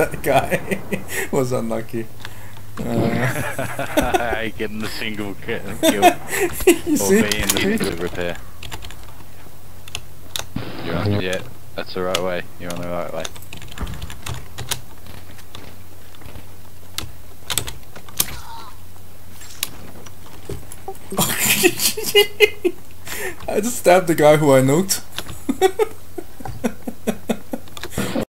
that guy was unlucky. Uh, Getting the single kill. you or see? being the repair. You're on, yeah, that's the right way. You're on the right way. I just stabbed the guy who I knocked.